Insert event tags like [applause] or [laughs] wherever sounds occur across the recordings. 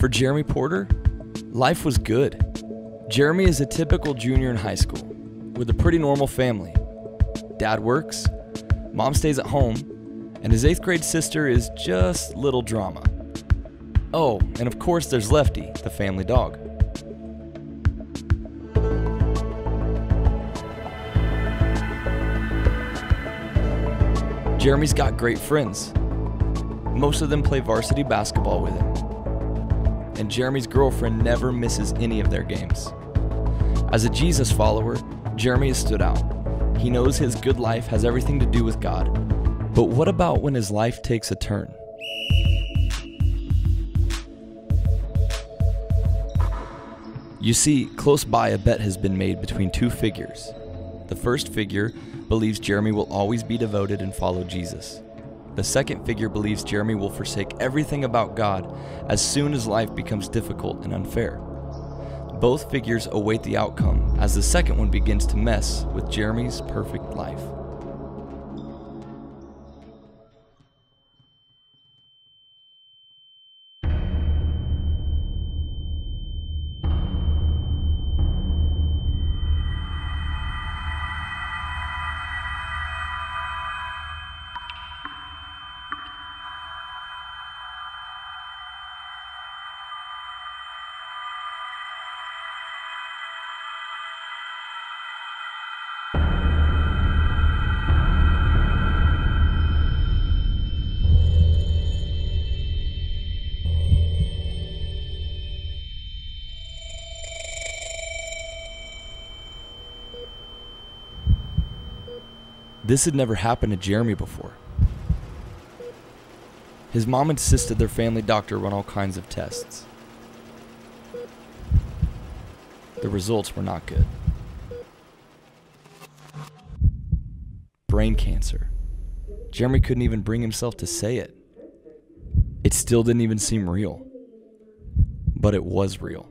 For Jeremy Porter, life was good. Jeremy is a typical junior in high school with a pretty normal family. Dad works, mom stays at home, and his eighth grade sister is just little drama. Oh, and of course there's Lefty, the family dog. Jeremy's got great friends. Most of them play varsity basketball with him. And Jeremy's girlfriend never misses any of their games. As a Jesus follower, Jeremy has stood out. He knows his good life has everything to do with God. But what about when his life takes a turn? You see, close by a bet has been made between two figures. The first figure believes Jeremy will always be devoted and follow Jesus. The second figure believes Jeremy will forsake everything about God as soon as life becomes difficult and unfair. Both figures await the outcome as the second one begins to mess with Jeremy's perfect life. This had never happened to Jeremy before. His mom insisted their family doctor run all kinds of tests. The results were not good. Brain cancer. Jeremy couldn't even bring himself to say it. It still didn't even seem real. But it was real.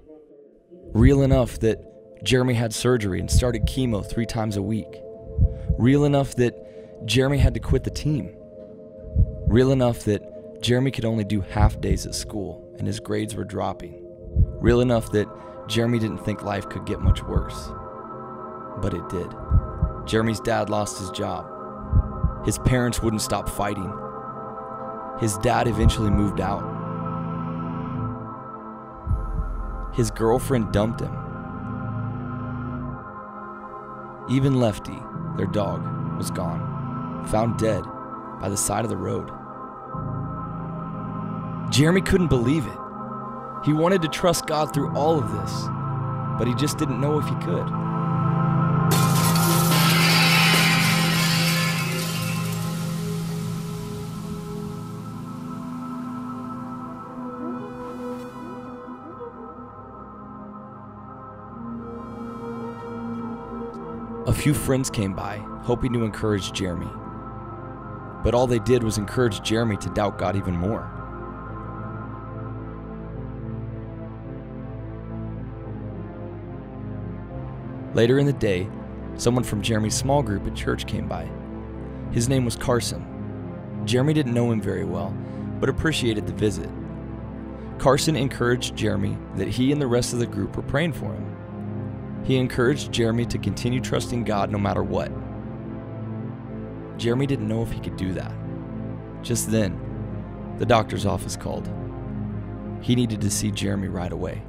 Real enough that Jeremy had surgery and started chemo three times a week. Real enough that Jeremy had to quit the team. Real enough that Jeremy could only do half days at school and his grades were dropping. Real enough that Jeremy didn't think life could get much worse. But it did. Jeremy's dad lost his job. His parents wouldn't stop fighting. His dad eventually moved out. His girlfriend dumped him. Even Lefty, their dog, was gone, found dead by the side of the road. Jeremy couldn't believe it. He wanted to trust God through all of this, but he just didn't know if he could. Few friends came by, hoping to encourage Jeremy. But all they did was encourage Jeremy to doubt God even more. Later in the day, someone from Jeremy's small group at church came by. His name was Carson. Jeremy didn't know him very well, but appreciated the visit. Carson encouraged Jeremy that he and the rest of the group were praying for him. He encouraged Jeremy to continue trusting God no matter what. Jeremy didn't know if he could do that. Just then, the doctor's office called. He needed to see Jeremy right away.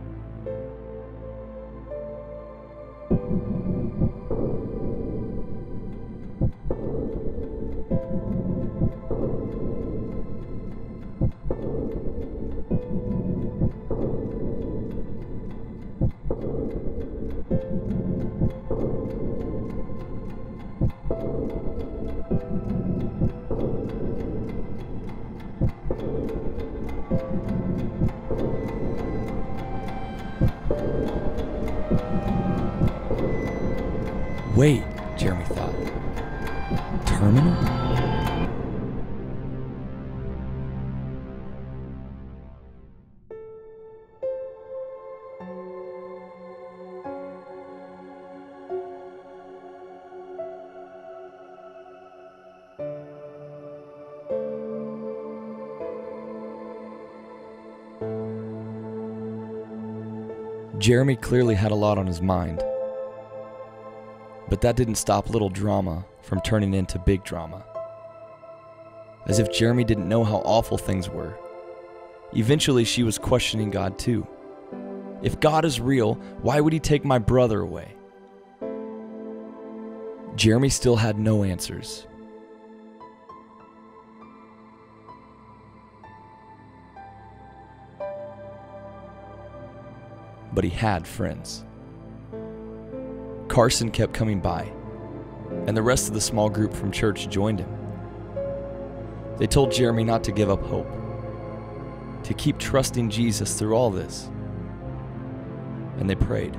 Wait, Jeremy thought. Terminal? Jeremy clearly had a lot on his mind. But that didn't stop little drama from turning into big drama. As if Jeremy didn't know how awful things were. Eventually, she was questioning God too. If God is real, why would he take my brother away? Jeremy still had no answers. But he had friends. Carson kept coming by, and the rest of the small group from church joined him. They told Jeremy not to give up hope, to keep trusting Jesus through all this. And they prayed.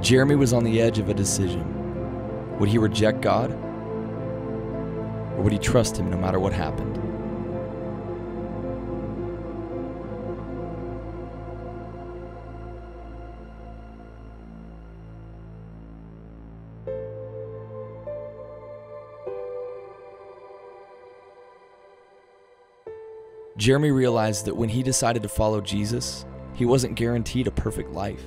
Jeremy was on the edge of a decision. Would he reject God? Or would he trust him no matter what happened? Jeremy realized that when he decided to follow Jesus, he wasn't guaranteed a perfect life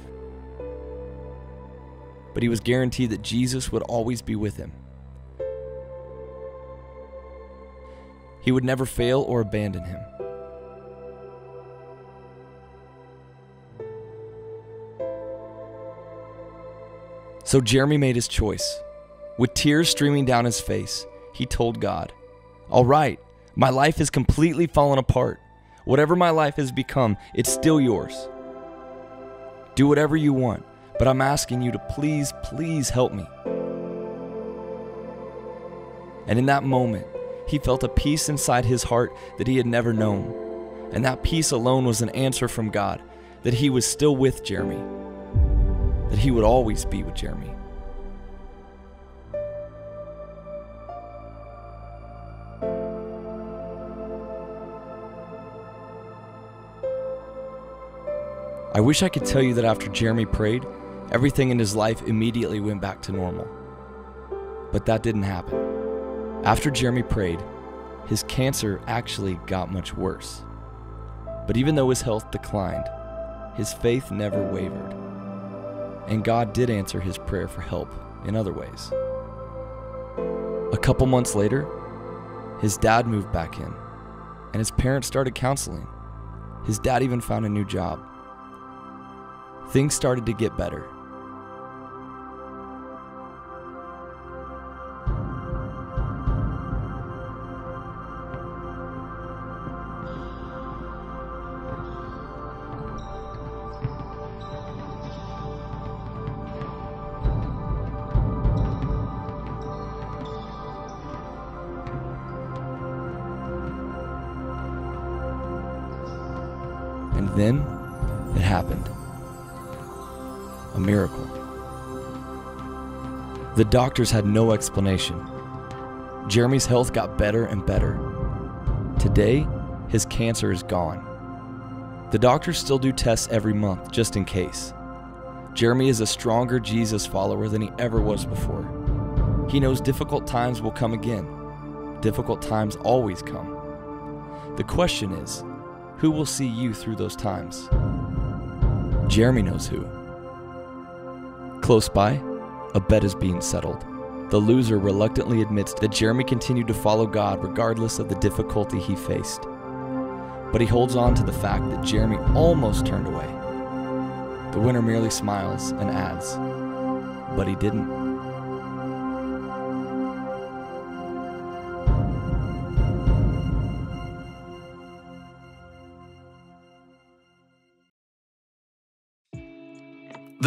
but he was guaranteed that Jesus would always be with him. He would never fail or abandon him. So Jeremy made his choice. With tears streaming down his face, he told God, All right, my life has completely fallen apart. Whatever my life has become, it's still yours. Do whatever you want. But I'm asking you to please, please help me. And in that moment, he felt a peace inside his heart that he had never known. And that peace alone was an answer from God that he was still with Jeremy, that he would always be with Jeremy. I wish I could tell you that after Jeremy prayed, Everything in his life immediately went back to normal. But that didn't happen. After Jeremy prayed, his cancer actually got much worse. But even though his health declined, his faith never wavered. And God did answer his prayer for help in other ways. A couple months later, his dad moved back in, and his parents started counseling. His dad even found a new job. Things started to get better then it happened a miracle. The doctors had no explanation. Jeremy's health got better and better. Today, his cancer is gone. The doctors still do tests every month just in case. Jeremy is a stronger Jesus follower than he ever was before. He knows difficult times will come again. Difficult times always come. The question is, who will see you through those times? Jeremy knows who. Close by, a bet is being settled. The loser reluctantly admits that Jeremy continued to follow God regardless of the difficulty he faced. But he holds on to the fact that Jeremy almost turned away. The winner merely smiles and adds, but he didn't.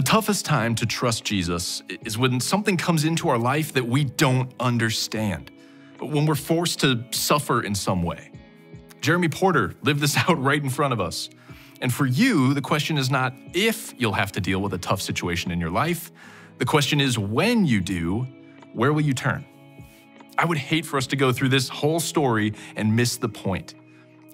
The toughest time to trust Jesus is when something comes into our life that we don't understand, But when we're forced to suffer in some way. Jeremy Porter lived this [laughs] out right in front of us. And for you, the question is not if you'll have to deal with a tough situation in your life. The question is when you do, where will you turn? I would hate for us to go through this whole story and miss the point.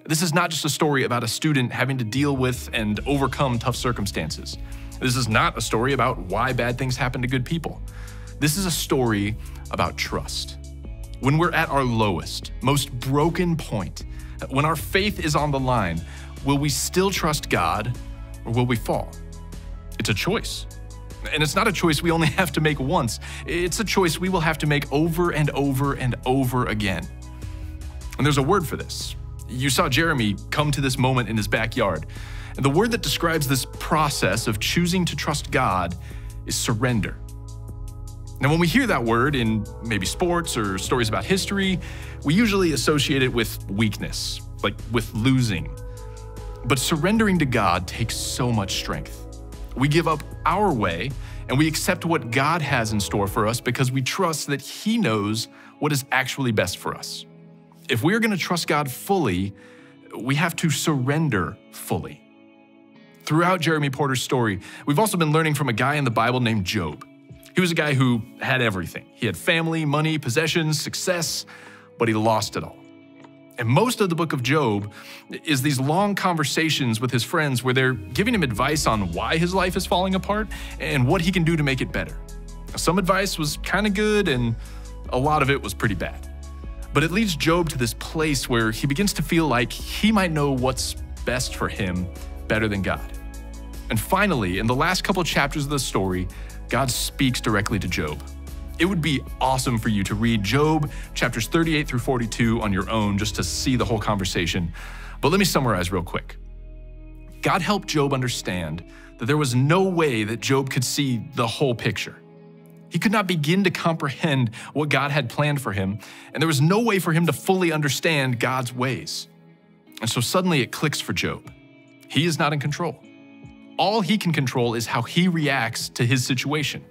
This is not just a story about a student having to deal with and overcome tough circumstances. This is not a story about why bad things happen to good people. This is a story about trust. When we're at our lowest, most broken point, when our faith is on the line, will we still trust God or will we fall? It's a choice. And it's not a choice we only [laughs] have to make once, it's a choice we will have to make over and over and over again. And there's a word for this. You saw Jeremy come to this moment in his backyard. And the word that describes this process of choosing to trust God is surrender. Now, when we hear that word in maybe sports or stories about history, we usually associate it with weakness, like with losing. But surrendering to God takes so much strength. We give up our way and we accept what God has in store for us because we trust that He knows what is actually best for us. If we are going to trust God fully, we have to surrender fully. Throughout Jeremy Porter's story, we've also been learning from a guy in the Bible named Job. He was a guy who had everything. He had family, money, possessions, success, but he lost it all. And most of the book of Job is these long conversations with his friends where they're giving him advice on why his life is falling apart and what he can do to make it better. Some advice was kind of good, and a lot of it was pretty bad. But it leads Job to this place where he begins to feel like he might know what's best for him better than God. And finally, in the last couple chapters of the story, God speaks directly to Job. It would be awesome for you to read Job chapters 38 through 42 on your own just to see the whole conversation. But let me summarize real quick. God helped Job understand that there was no way that Job could see the whole picture. He could not begin to comprehend what God had planned for him, and there was no way for him to fully understand God's ways. And so suddenly it clicks for Job. He is not in control. All he can control is how he reacts to his situation.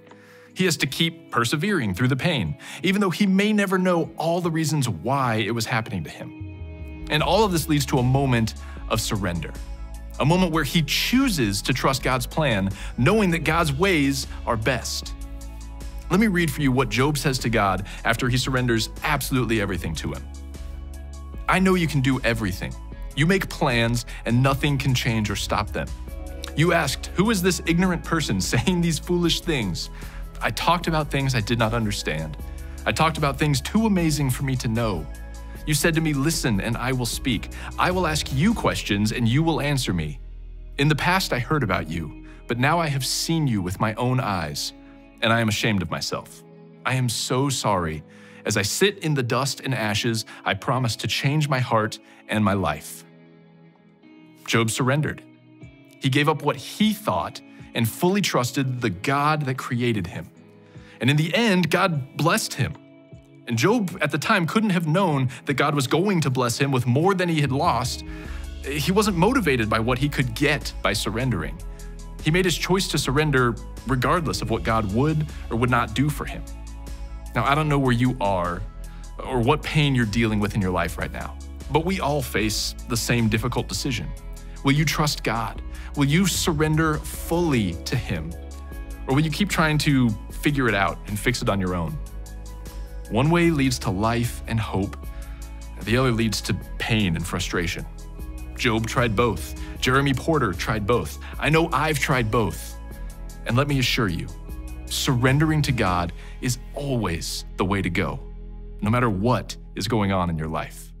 He has to keep persevering through the pain, even though he may never know all the reasons why it was happening to him. And all of this leads to a moment of surrender, a moment where he chooses to trust God's plan, knowing that God's ways are best. Let me read for you what Job says to God after he surrenders absolutely everything to him. I know you can do everything. You make plans, and nothing can change or stop them. You asked, Who is this ignorant person [laughs] saying these foolish things? I talked about things I did not understand. I talked about things too amazing for me to know. You said to me, Listen, and I will speak. I will ask you questions, and you will answer me. In the past, I heard about you, but now I have seen you with my own eyes, and I am ashamed of myself. I am so sorry. As I sit in the dust and ashes, I promise to change my heart and my life. Job surrendered. He gave up what he thought and fully trusted the God that created him. And in the end, God blessed him. And Job at the time couldn't have known that God was going to bless him with more than he had lost. He wasn't motivated by what he could get by surrendering. He made his choice to surrender regardless of what God would or would not do for him. Now, I don't know where you are or what pain you're dealing with in your life right now, but we all face the same difficult decision. Will you trust God? Will you surrender fully to Him? Or will you keep trying to figure it out and fix it on your own? One way leads to life and hope, the other leads to pain and frustration. Job tried both. Jeremy Porter tried both. I know I've tried both. And let me assure you, surrendering to God is always the way to go, no matter what is going on in your life.